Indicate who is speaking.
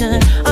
Speaker 1: attention.